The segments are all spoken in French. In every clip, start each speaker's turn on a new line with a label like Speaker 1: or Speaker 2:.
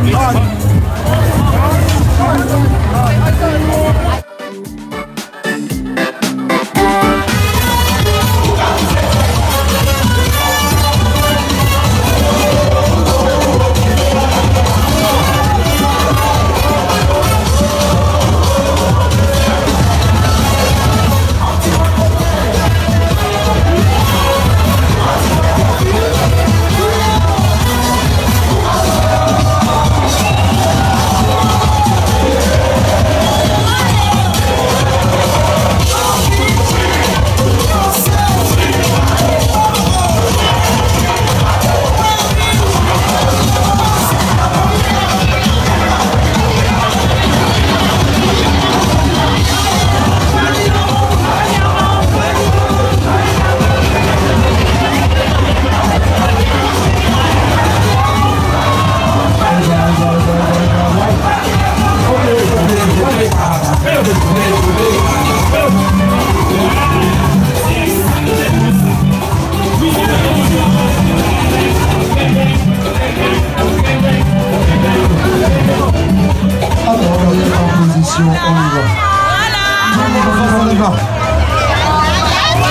Speaker 1: It's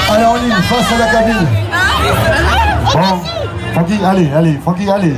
Speaker 1: Allez, on y va, face à la cabine. Bon, Francky, allez, allez, Francky, allez.